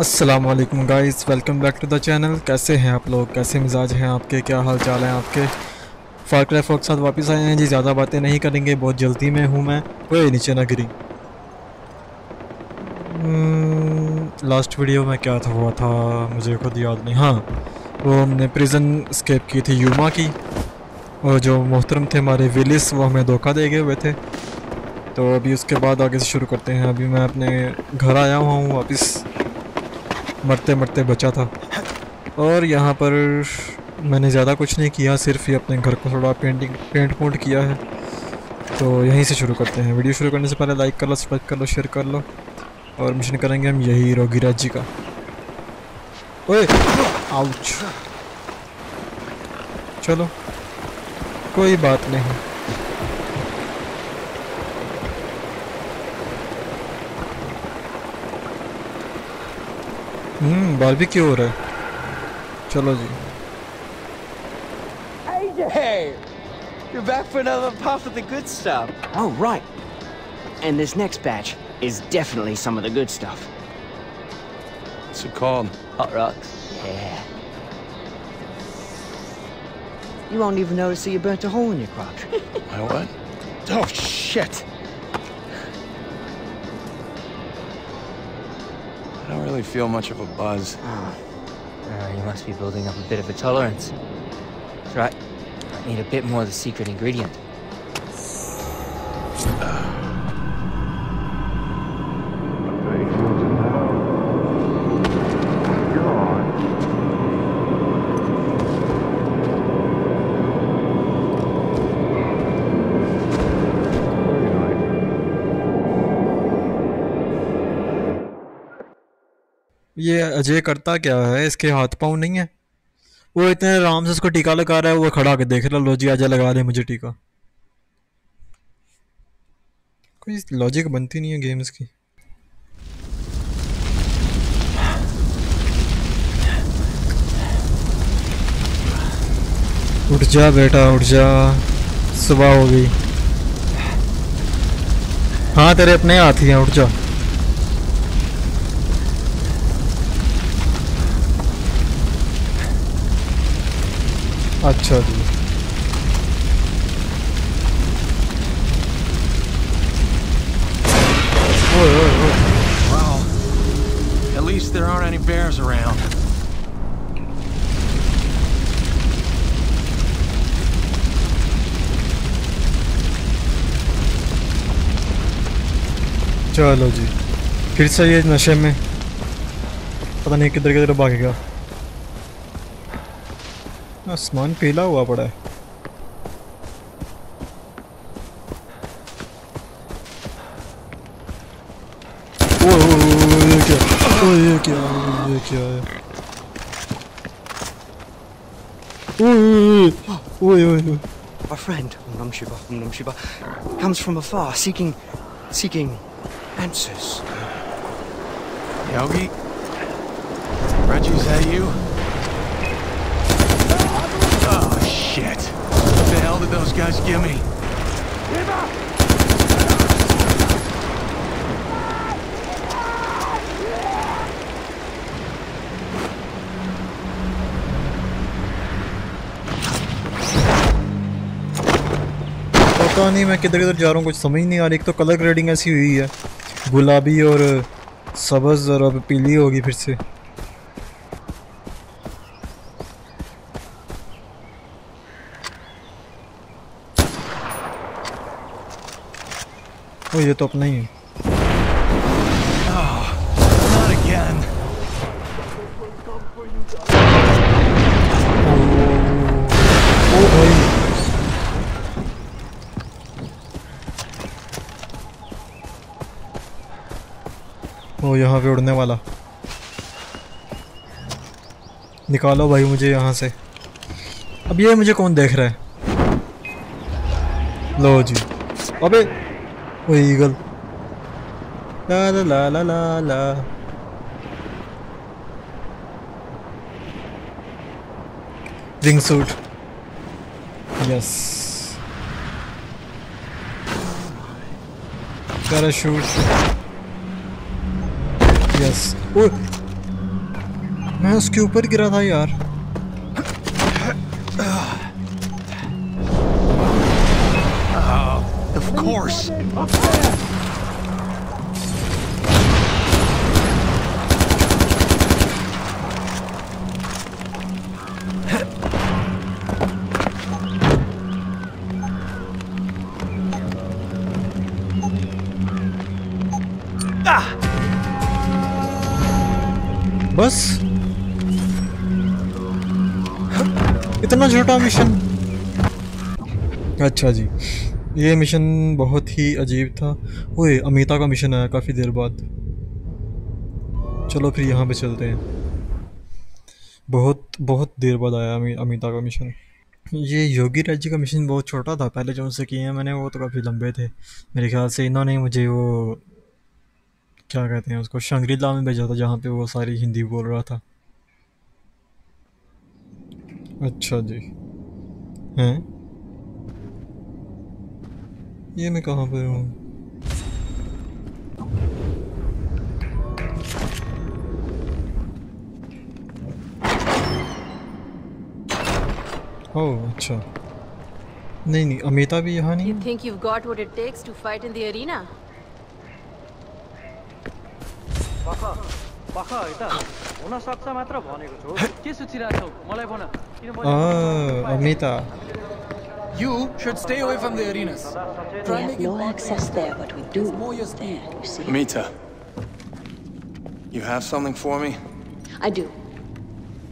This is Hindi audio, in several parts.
अस्सलाम वालेकुम guys welcome back to the channel कैसे हैं आप लोग? कैसे मिजाज हैं आपके? क्या हाल चाल हैं आपके? फार फोक के साथ वापस आए हैं जी। ज़्यादा बातें नहीं करेंगे। बहुत जल्दी में हूँ मैं। कोई नीचे ना गिरी। लास्ट hmm, वीडियो में क्या था हुआ था? मुझे खुद याद नहीं। हाँ वो हमने प्रिजन स्केप की थी यूमा की। और जो मोहतरम थे हमारे विलिस वो हमें धोखा दे गए हुए थे। तो अभी उसके बाद आगे से शुरू करते हैं। अभी मैं अपने घर आया हुआ हूँ वापस। मरते मरते बचा था। और यहाँ पर मैंने ज़्यादा कुछ नहीं किया, सिर्फ़ ही अपने घर को थोड़ा पेंटिंग पेंट पोंट किया है। तो यहीं से शुरू करते हैं। वीडियो शुरू करने से पहले लाइक कर लो सब्सक्राइब कर लो शेयर कर लो। और मिशन करेंगे हम यही रोगीराज जी का। ओए! आउच चलो, कोई बात नहीं। हम्म बारबेक्यू हो रहा है चलो जी Hey, you're back for another puff of the good stuff. Oh, right. And this next batch is definitely some of the good stuff. What's it called? Hot rocks. Yeah. You won't even notice that you burnt a hole in your crotch. My what? Oh, shit! Really feel much of a buzz. Oh. oh. you must be building up a bit of a tolerance. That's right. I need a bit more of the secret ingredient. ये अजय करता क्या है? इसके हाथ पाँव नहीं है? वो इतने आराम से उसको टीका लगा रहा है, वो खड़ा के देख रहा लो जी आजा लगा दे मुझे टीका। कोई लॉजिक बनती नहीं है गेम्स की। उठ जा बेटा, उठ जा। सुबह हो गई। हाँ तेरे अपने हाथ ही हैं, उठ जा। अच्छा जी। There चलो जी फिर सही है नशे में। पता नहीं किधर किधर भागेगा। आसमान पीला हुआ पड़ा है ओ, ये क्या ओ, ये क्या ये क्या है ओए ओए Our friend, Nam Shiva, Nam Shiva, comes from afar, seeking, seeking answers. Yogi? Reggie, is that you? Did those guys give me? पता नहीं मैं किधर किधर जा रहा हूँ कुछ समझ नहीं आ रही। एक तो कलर ग्रेडिंग ऐसी हुई है। गुलाबी और सब्ज़ और अब पीली होगी फिर से। ओ ये तो अपना ही है यहाँ पे उड़ने वाला निकालो भाई मुझे यहाँ से अब ये मुझे कौन देख रहा है लो जी अबे वो ईगल ला ला ला ला ला ला ring suit yes parachute yes ओ मैं उसके ऊपर गिरा था यार। बस। इतना छोटा मिशन अच्छा जी, ये मिशन बहुत ही अजीब था। ओए, अमिता का मिशन आया काफ़ी देर बाद। चलो फिर यहाँ पे चलते हैं। बहुत बहुत देर बाद आया अमिता का मिशन ये योगी राज्य का मिशन बहुत छोटा था, पहले जो उनसे किए हैं मैंने, वो तो काफ़ी लंबे थे। मेरे ख्याल से इन्होंने मुझे वो क्या कहते हैं उसको, शंग्रीला में भेजा था जहाँ पे वो सारी हिंदी बोल रहा था। अच्छा जी। हैं? ये मैं कहाँ पर हूँ? ओह अच्छा। नहीं नहीं, अमिता भी यहाँ नहीं You think you've got what it takes to fight in the arena? बाखा बाखा यता हुन सक्छ मात्र भनेको छु के सोचिरहेछौ मलाई भन किनभने आ, Amita You should stay away from the arenas. We have no access there, but we do there, you see. Amita, you have something for me? I do.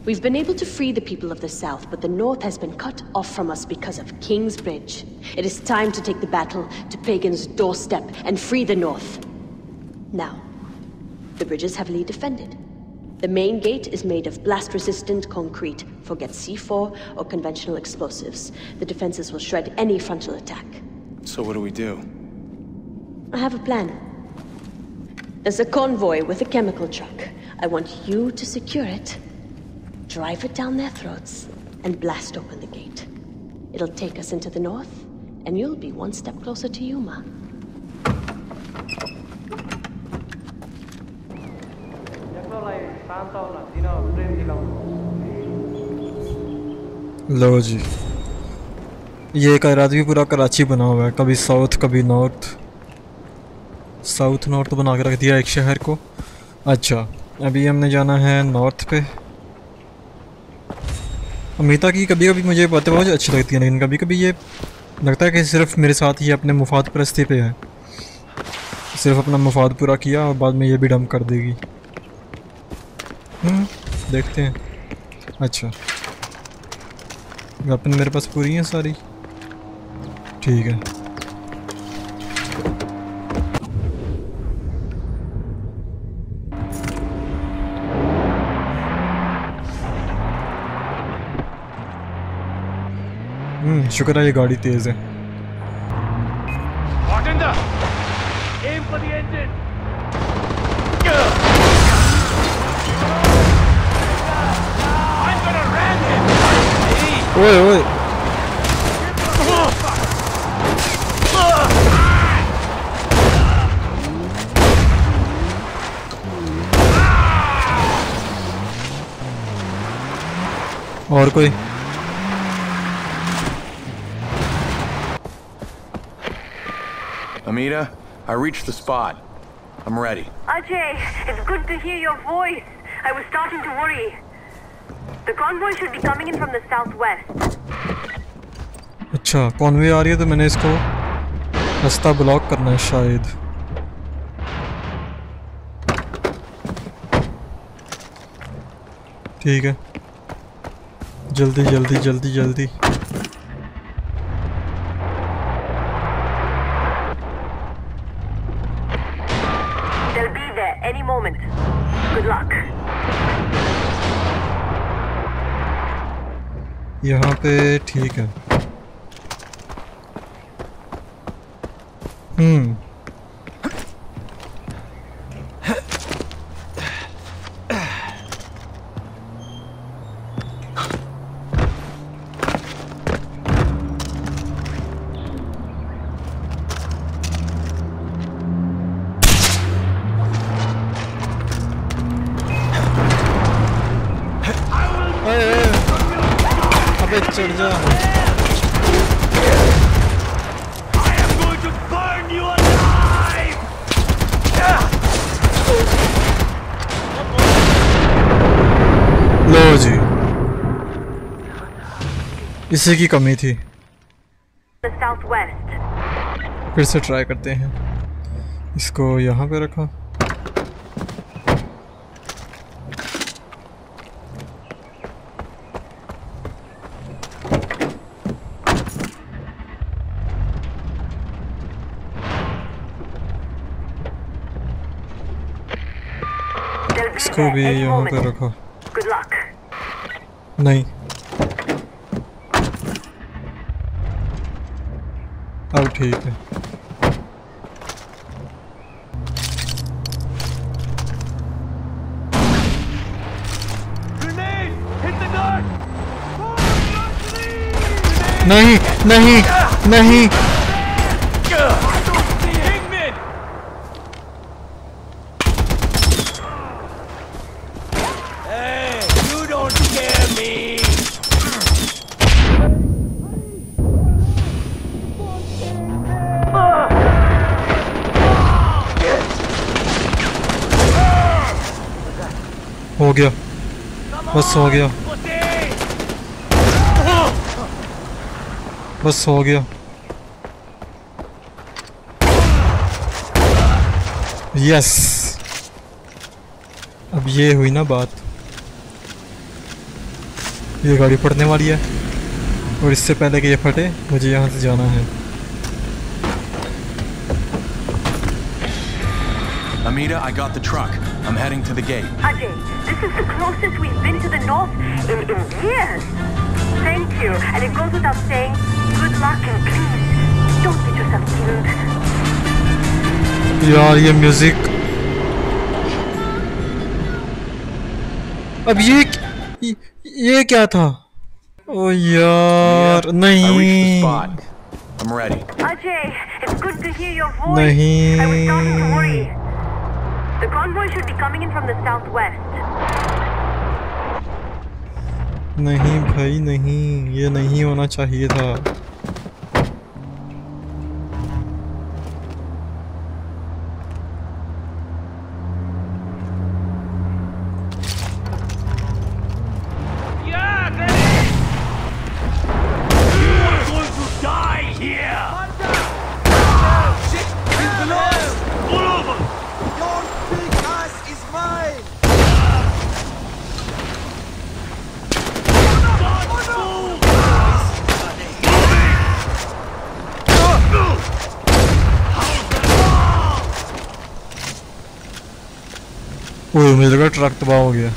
We've been able to free the people of the South, but the North has been cut off from us because of King's Bridge. It is time to take the battle to Pagan's doorstep and free the North. Now, the bridge is heavily defended. The main gate is made of blast-resistant concrete. Forget C4 or conventional explosives. The defenses will shred any frontal attack. So what do we do? I have a plan. There's a convoy with a chemical truck. I want you to secure it, drive it down their throats, and blast open the gate. It'll take us into the north, and you'll be one step closer to Yuma. लो जी। ये का रात भी पूरा कराची बना हुआ है। कभी साउथ कभी नॉर्थ साउथ नॉर्थ बना के रख दिया एक शहर को। अच्छा अभी हमने जाना है नॉर्थ पे। अमिता की कभी कभी मुझे बातें बहुत अच्छी लगती हैं, लेकिन कभी कभी ये लगता है कि सिर्फ़ मेरे साथ ही अपने मुफाद परस्ती पे है। सिर्फ़ अपना मुफाद पूरा किया और बाद में ये भी डम कर देगी। देखते हैं। अच्छा। वेपन मेरे पास पूरी हैं सारी? ठीक है। हम्म शुक्र है ये गाड़ी तेज़ है। एम फर द एन्जिन ओए ओए और कोई Amita, I reached the spot. I'm ready. Ajay, it's good to hear your voice. I was starting to worry. The convoy should be coming in from the southwest. अच्छा कॉन्वे आ रही है तो मैंने इसको रास्ता ब्लॉक करना है शायद। ठीक है। जल्दी जल्दी जल्दी जल्दी। पे ठीक है। हम्म। इसी की कमी थी। फिर से ट्राई करते हैं। इसको यहाँ पे रखा। इसको भी यहाँ पे रखा। नहीं। अब ठीक है। नहीं नहीं नहीं हो गया बस हो गया। बस हो गया। यस अब ये हुई ना बात। ये गाड़ी फटने वाली है। और इससे पहले कि ये फटे मुझे यहाँ से जाना है। Amita, I got the truck. I'm heading to the gate. Ajay, this is the closest we've been to the north in, in years. Thank you. And it goes without saying, good luck and please, don't get yourself killed. यार ये म्यूजिक अब ये ये, ये क्या था ओ यार I reached the नहीं spot. I'm ready. Ajay, it's good to hear your voice. नहीं I was starting to worry. The convoy should be coming in from the southwest. नहीं भाई नहीं ये नहीं होना चाहिए था ओए मुझे लगा ट्रक तबाह हो गया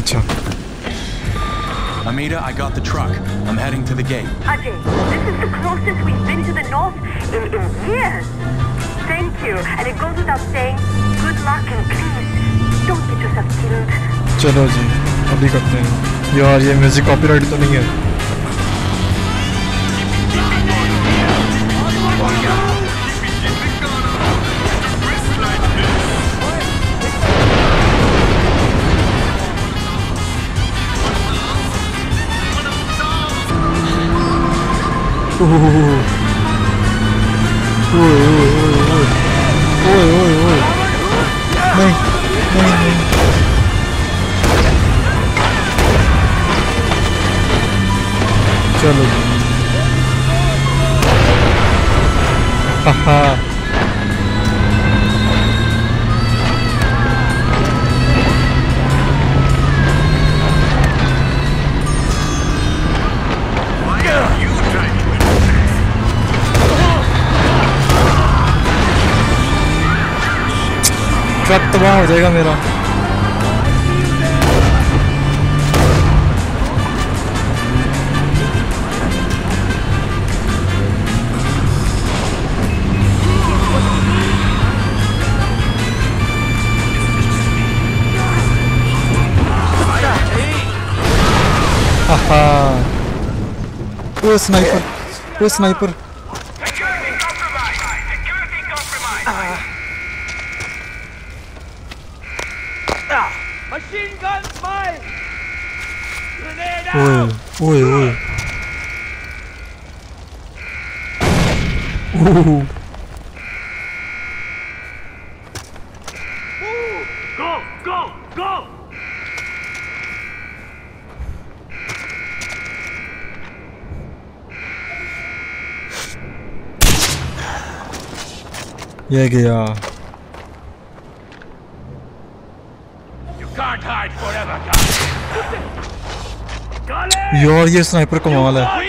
अच्छा Amita, I got the truck. I'm heading to the gate. Ajay, this is the closest we've been to the north in, in years. Thank you. And it goes without saying, good luck and please, don't get yourself killed. चलो जी अभी करते हैं यार ये म्यूज़िक कॉपीराइट तो नहीं है चलो। हाहा ट्रक तबाह हो जाएगा मेरा। हाहा वो स्नाइपर वो sniper. ओह Go, go, go! ये गया You can't hide forever, guys. Gully! यार ये स्नाइपर कमाल है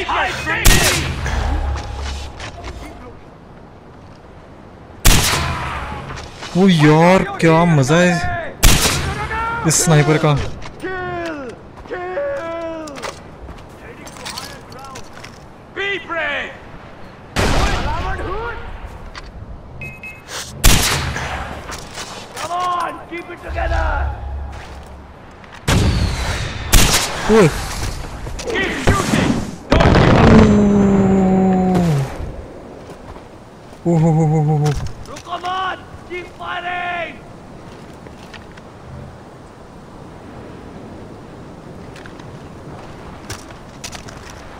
वो यार क्या मज़ा है इस स्नाइपर का Be brave! Come on, keep it together! ओए Keep shooting! Don't give up! ओह हो हो हो हो हो Come on! Keep fighting!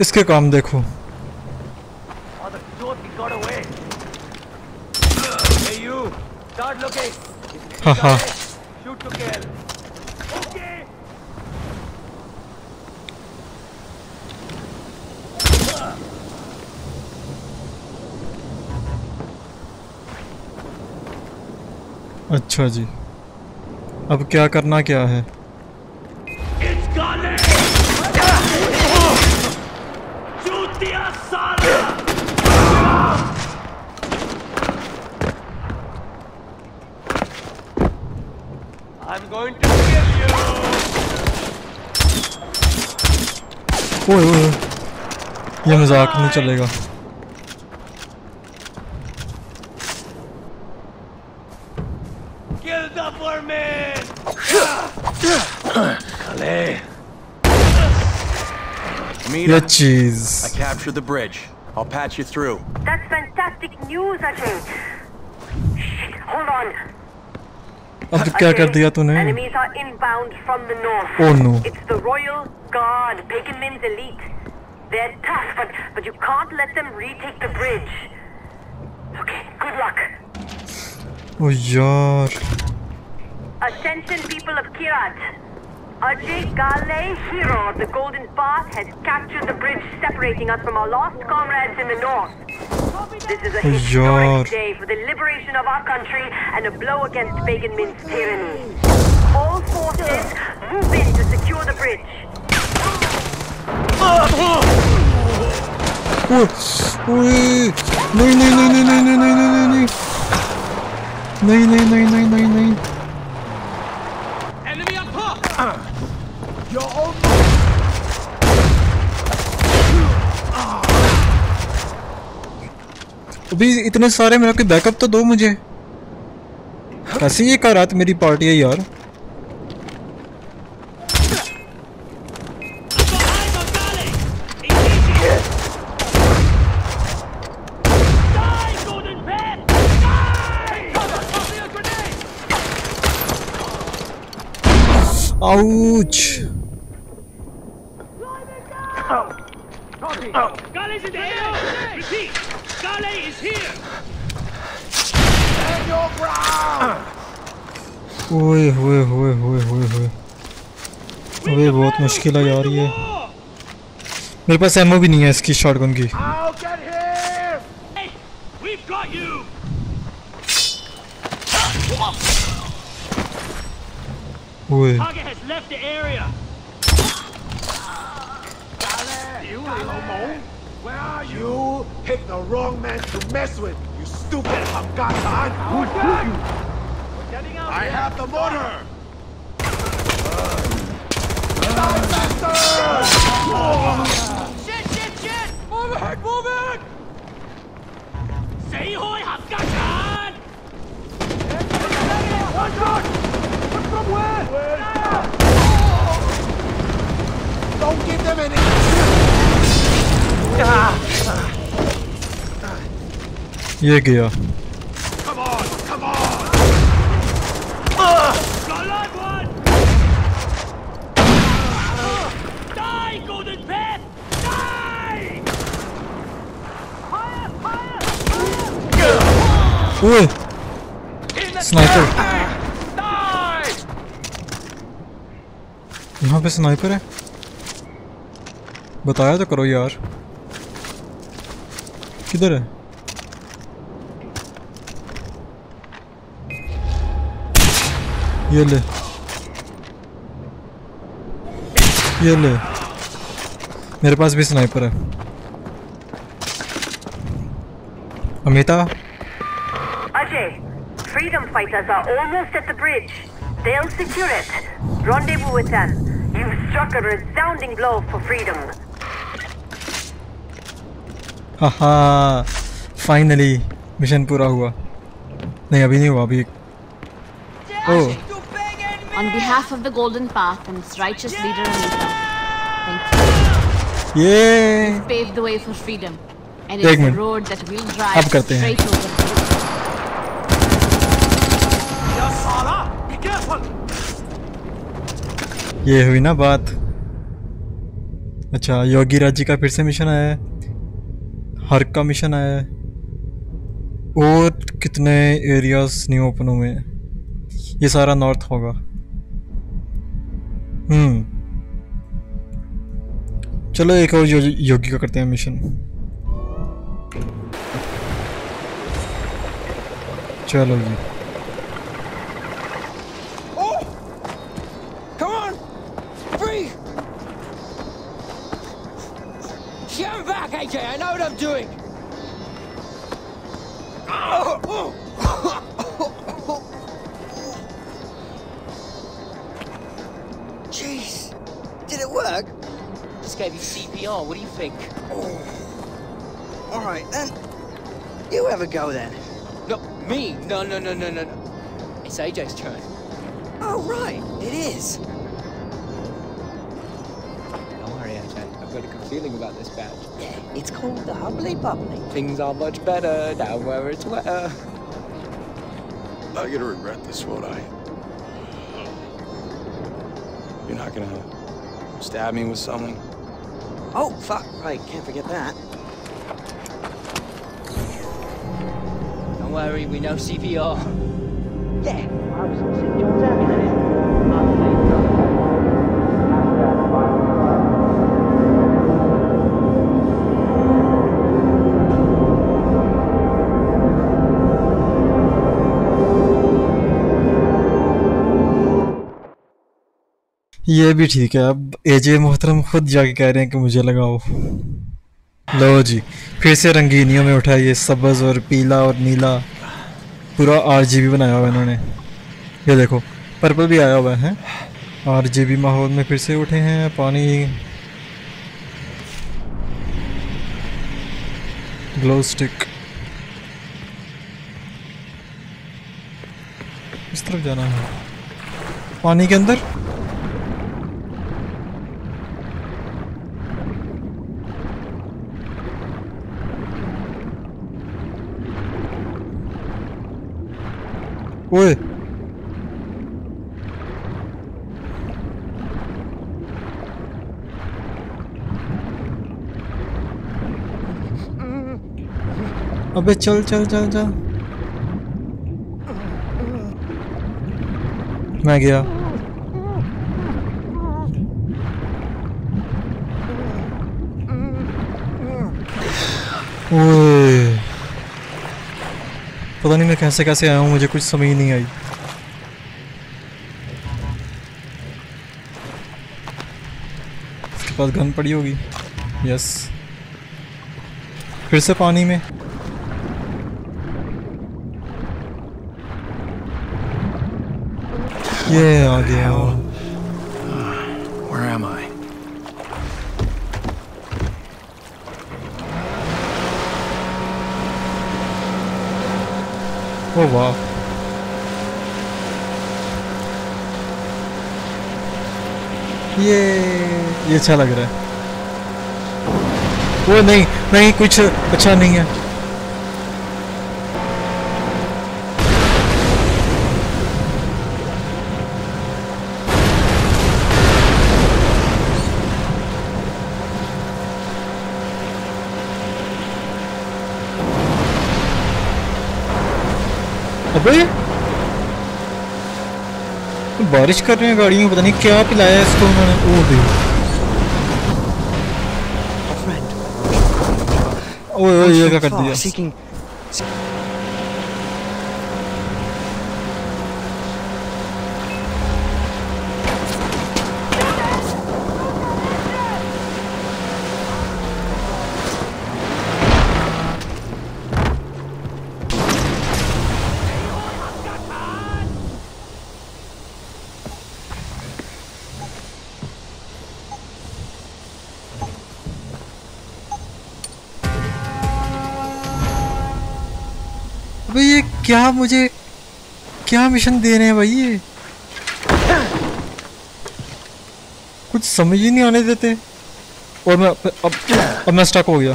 इसके काम देखो हाँ the अच्छा जी। अब क्या करना क्या है? ओए ओए ये मज़ाक नहीं चलेगा। Allez! Meet ये I चीज captured the bridge. I'll patch you through. That's fantastic news, Ajay. Shit, hold on. अब क्या कर दिया तूने Enemies are inbound from the north. Oh, no. It's the Royal Guard, Bacon Min's elite. They're tough, but, but you can't let them retake the bridge. Okay, good luck. ओ यार Ascension people of Kirat. Ajay Gale, hero of the Golden Path, has captured the bridge separating us from our lost comrades in the north. This is a historic day for the liberation of our country and a blow against Bagan Min's tyranny. All forces, move in to secure the bridge. Nay, nay, nay, nay, nay, nay, nay, nay, nay, nay, nay, nay, nay, अभी इतने सारे मेरा के बैकअप तो दो मुझे। ऐसी ये कर रात मेरी पार्टी है यार? Here! ओए होए होए होए होए होए अबे, बहुत मुश्किल है यार ये। मेरे पास एमओ भी नहीं है इसकी शॉटगन की। I'll the area. You golly. Where are you? You picked the wrong man to mess with, you stupid Hamgatan. I here. have the mortar. Uh, shit, shit, shit! Move it, move it! Say hoi, Hamgatan! One shot! From where? where? Don't give them any. Ah. Hier, Come on, come on. Ah. Ui! Sniper! Nein! Ich habe Sniper. बताया तो करो यार किधर है ये ले ये ले मेरे पास भी स्नाइपर है Amita Ajay, freedom fighters are almost at the bridge. They'll secure it. Rendezvous with them. You've struck a resounding blow for freedom. हाहा फाइनली मिशन पूरा हुआ नहीं अभी नहीं हुआ अभी ओह On behalf of the Golden Path and its righteous leader Anita, thank you. ये You've paved the way for freedom, and it's the road that we'll अब drive करते हैं। straight over. Be careful! ये हुई ना बात अच्छा योगी राज जी का फिर से मिशन आया है हर का मिशन आया है। और कितने एरियाज़ न्यू ओपन हुए हैं। ये सारा नॉर्थ होगा। हम्म। चलो एक और यो, योगी का करते हैं मिशन चलो जी। Have a go then. No, me? No, no, no, no, no, no. It's AJ's turn. Oh, right. It is. Don't worry, AJ. I've got a good feeling about this badge. Yeah, it's called the Hubbly Bubbly. Things are much better down where it's wetter. I'm gonna regret this, won't I? You're not gonna stab me with something? Oh, fuck. Right, can't forget that. worry, we know CPR. Yeah. ये भी ठीक है अब एजे मोहतरम खुद जाके कह रहे हैं कि मुझे लगाओ लो जी, फिर से रंगीनियों में उठा ये सब्ज और पीला और नीला। पूरा आरजीबी बनाया हुआ है इन्होंने। ये देखो, पर्पल भी आया हुआ है। आरजीबी माहौल में फिर से उठे हैं, पानी। Glow stick. इस तरफ़ जाना है। पानी के अंदर? ओए अबे चल चल चल चल मैं गया ओए पता नहीं मैं कैसे कैसे आया हूँ, मुझे कुछ समझ नहीं आई। इसके पास गन पड़ी होगी। यस फिर से पानी में। ये आ गया। ओ wow. ये ये अच्छा लग रहा है वो नहीं नहीं, कुछ अच्छा नहीं है अबे। बारिश कर रहे हैं गाड़ियों पता नहीं क्या पिलाया इसको उन्होंने। ओ दे ओए ओए ये क्या कर दिया? क्या मुझे, क्या मिशन दे रहे हैं भाई ये? कुछ समझ ही नहीं आने देते। और मैं अब अब मैं स्टक हो गया।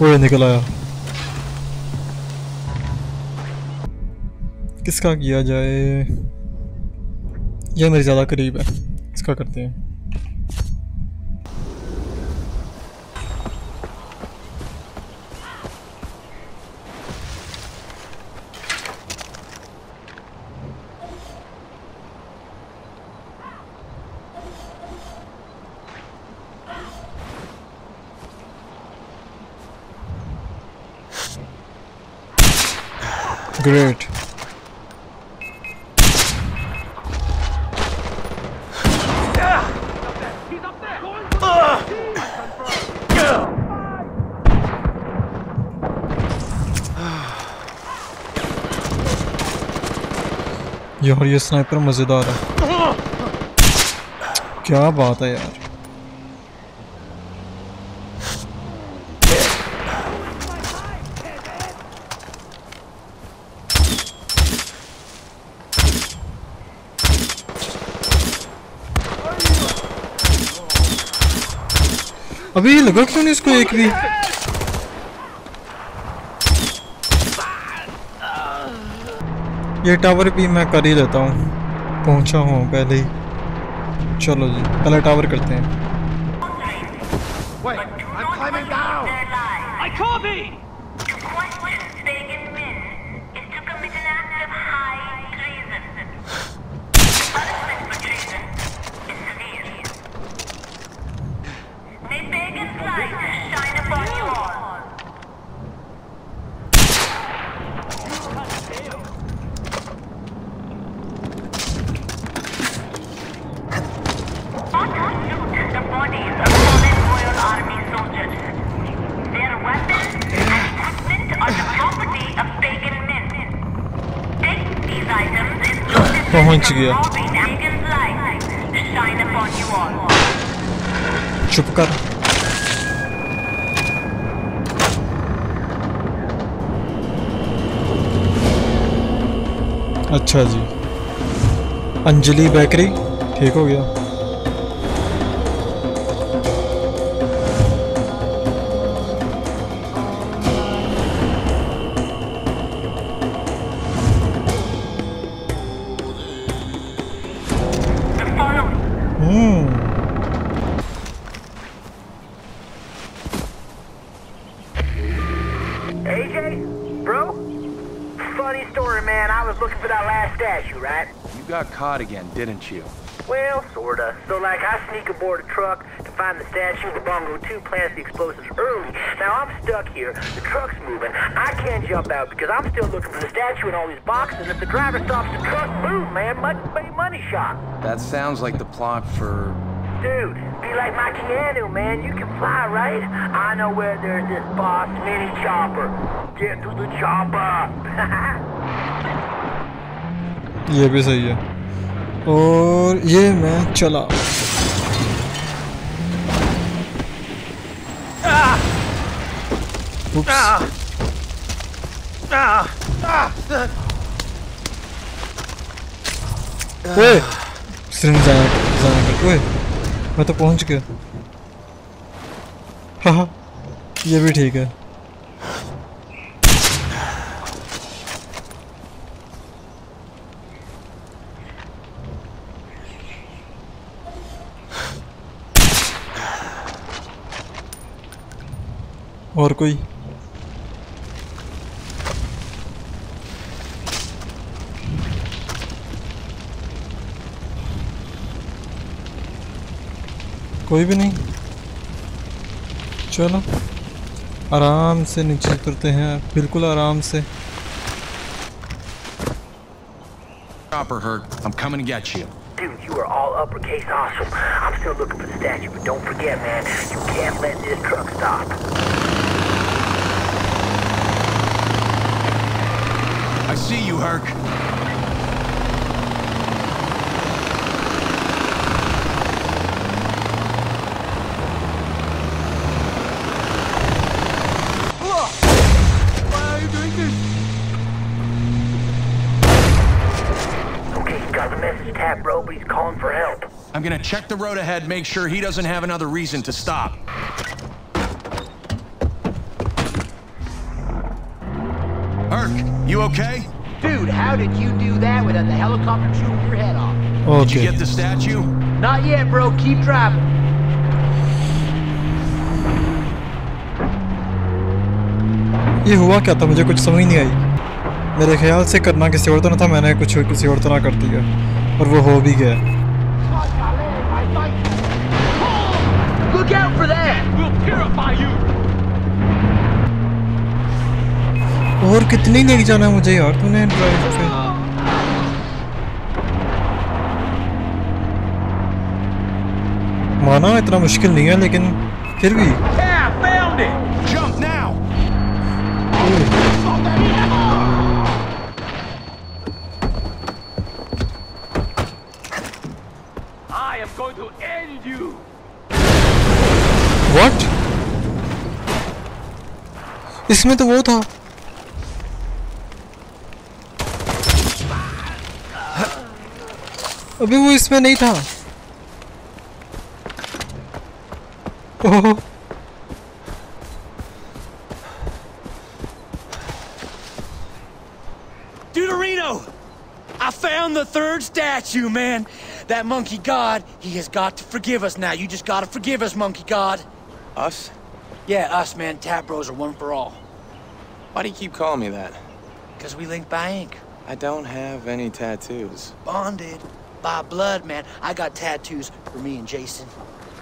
वो निकल आया। किसका किया जाए? ये मेरे ज़्यादा करीब है। इसका करते हैं? Great. यार ये स्नाइपर मज़ेदार है क्या बात है यार अभी ये लगा क्यों नहीं इसको एक भी? ये टावर भी मैं कर ही लेता हूँ। पहुँचा हूँ पहले ही। चलो जी पहले टावर करते हैं। Wait, I'm climbing down! I copy! पहुँच गया चुप कर अच्छा जी अंजलि बेकरी ठीक हो गया caught again, didn't you? Well, sorta. So, like, I sneak aboard a truck to find the statue. The Bongo 2 plants the explosives early. Now, I'm stuck here. The truck's moving. I can't jump out because I'm still looking for the statue in all these boxes. And if the driver stops the truck, boom, man. Money, money, money shot. That sounds like the plot for. Dude, be like my Keanu, man. You can fly, right? I know where there's this boss mini chopper. Get to the chopper. ये भी सही है और ये मैं चला। ओए, मैं तो पहुँच गया। हाँ हाँ ये भी ठीक है। और कोई कोई भी नहीं चलो आराम से नीचे उतरते हैं बिल्कुल आराम से Chopper hurt. I'm coming to get you. Dude, you are all uppercase awesome. I'm still looking for the statue, but don't forget, man, you can't let this truck stop. He's calling for help. I'm gonna check the road ahead, make sure he doesn't have another reason to stop. helicopter shooting your head off. Okay. Did you get the statue? Not yet, bro. Keep driving. ये हुआ क्या था मुझे कुछ समझ नहीं आई मेरे ख्याल से करना किसी और तरह था मैंने कुछ किसी और तरह कर दिया और वो हो भी गया और कितनी देर जाना मुझे यार तूने ड्राइव किया माना इतना मुश्किल नहीं है लेकिन फिर भी! व्हाट इसमें तो वो था। अभी वो इसमें नहीं था। ओह Deuterino! I found the third statue, man. That monkey god, he has got to forgive us now. You just gotta forgive us, monkey god. Us? Yeah, us, man. Tap bros are one for all. Why do you keep calling me that? Because we link by ink. I don't have any tattoos. Bonded by blood, man. I got tattoos for me and Jason,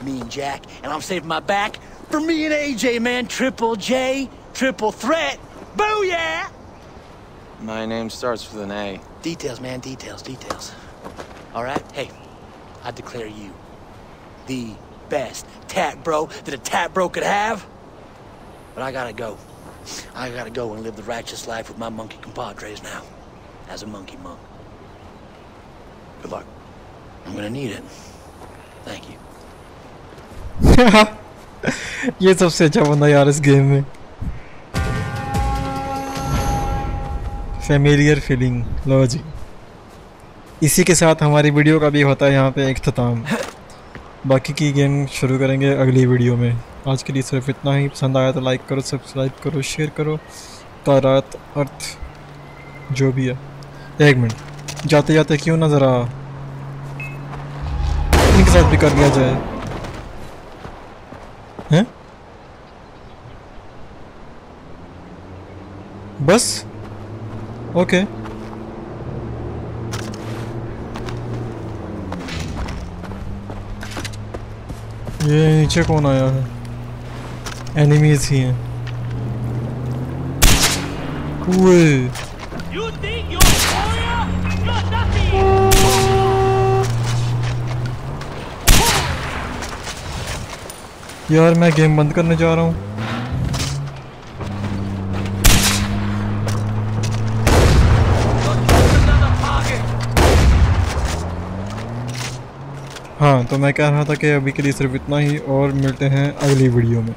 me and Jack, and I'm saving my back for me and AJ, man. Triple J, triple threat. Booyah! My name starts with an A. Details, man, details, details. All right? Hey, I declare you the best tat bro that a tat bro could have. But I gotta go. I gotta go and live the righteous life with my monkey compadres now. As a monkey monk. Good luck. I'm gonna need it. Thank you. ये सबसे अच्छा बंदा यार इस गेम में। फेमिलियर फीलिंग लो जी इसी के साथ हमारी वीडियो का भी होता है यहाँ पे इख्तिताम बाकी की गेम शुरू करेंगे अगली वीडियो में। आज के लिए सिर्फ़ इतना ही। पसंद आया तो लाइक करो सब्सक्राइब करो शेयर करो। तारात अर्थ, जो भी है। एक मिनट। जाते जाते क्यों ना ज़रा इनके साथ भी कर लिया जाए। हैं? बस? ओके। ये नीचे कौन आया है? एनिमीज ही हैं। ओए You यार मैं गेम बंद करने जा रहा हूँ। हाँ तो मैं कह रहा था कि अभी के लिए सिर्फ़ इतना ही, और मिलते हैं अगली वीडियो में।